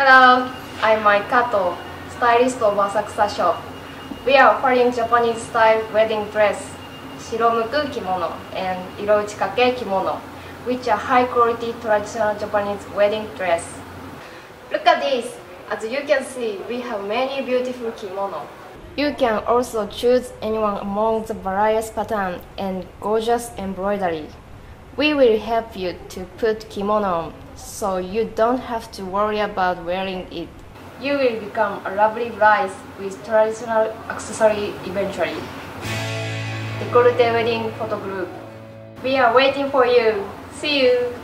Hello, I'm Mai Kato, stylist of Asakusa Shop. We are offering Japanese style wedding dress, shiromuku kimono and irouchikake kimono, which are high quality traditional Japanese wedding dress. Look at this! As you can see, we have many beautiful kimono. You can also choose anyone among the various patterns and gorgeous embroidery. We will help you to put kimono on, so you don't have to worry about wearing it. You will become a lovely bride with traditional accessory eventually. Decollte Wedding Photo Group. We are waiting for you. See you!